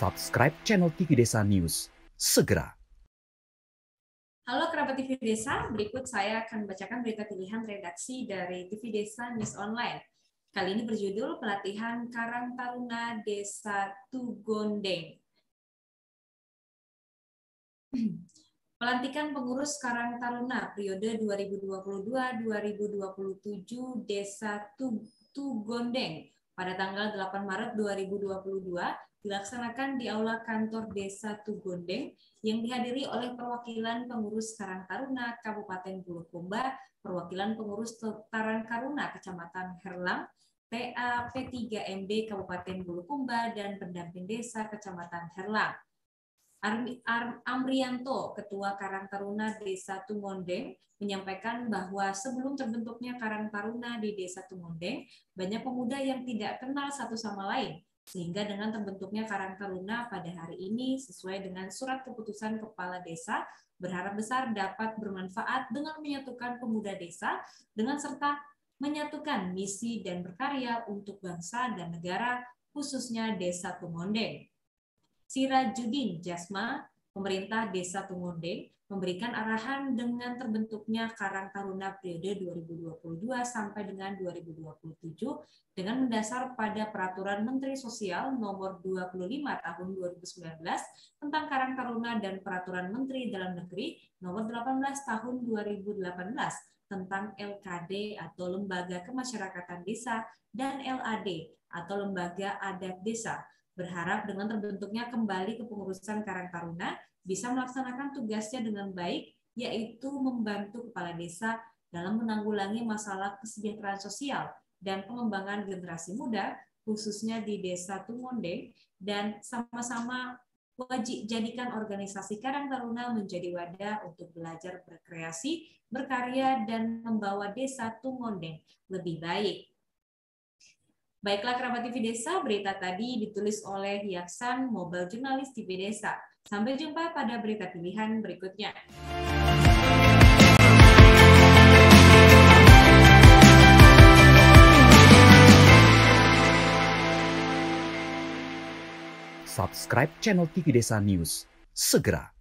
Subscribe channel TV Desa News segera. Halo kerabat TV Desa, berikut saya akan membacakan berita pilihan redaksi dari TV Desa News Online. Kali ini berjudul Pelatihan Karang Taruna Desa Tugondeng. Pelantikan pengurus Karang Taruna periode 2022-2027 Desa Tugondeng pada tanggal 8 Maret 2022 dilaksanakan di Aula Kantor Desa Tugondeng yang dihadiri oleh perwakilan pengurus Karang Taruna Kabupaten Bulukumba, perwakilan pengurus Taran Karuna Kecamatan Herlang, TA P3MB Kabupaten Bulukumba, dan pendamping desa Kecamatan Herlang. Amrianto, Ketua Karang Taruna Desa Tungondeng, menyampaikan bahwa sebelum terbentuknya Karang Taruna di Desa Tungondeng, banyak pemuda yang tidak kenal satu sama lain, sehingga dengan terbentuknya Karang Taruna pada hari ini sesuai dengan surat keputusan Kepala Desa, berharap besar dapat bermanfaat dengan menyatukan pemuda desa dengan serta menyatukan misi dan berkarya untuk bangsa dan negara, khususnya Desa Tumondeng. Sirajudin Jasma, pemerintah Desa Tumondeng, memberikan arahan dengan terbentuknya Karang Taruna periode 2022 sampai dengan 2027 dengan mendasar pada Peraturan Menteri Sosial Nomor 25 Tahun 2019 tentang Karang Taruna dan Peraturan Menteri Dalam Negeri Nomor 18 Tahun 2018 tentang LKD atau Lembaga Kemasyarakatan Desa dan LAD atau Lembaga Adat Desa berharap dengan terbentuknya kembali kepengurusan Karang Taruna bisa melaksanakan tugasnya dengan baik, yaitu membantu kepala desa dalam menanggulangi masalah kesejahteraan sosial dan pengembangan generasi muda, khususnya di Desa Tumonde, dan sama-sama wajib jadikan organisasi Karang Taruna menjadi wadah untuk belajar berkreasi, berkarya, dan membawa desa Tumondeng lebih baik. Baiklah kerabat TV Desa, berita tadi ditulis oleh Yaksan Mobile Jurnalis TV Desa. Sampai jumpa pada berita pilihan berikutnya. Subscribe channel TV Desa News segera.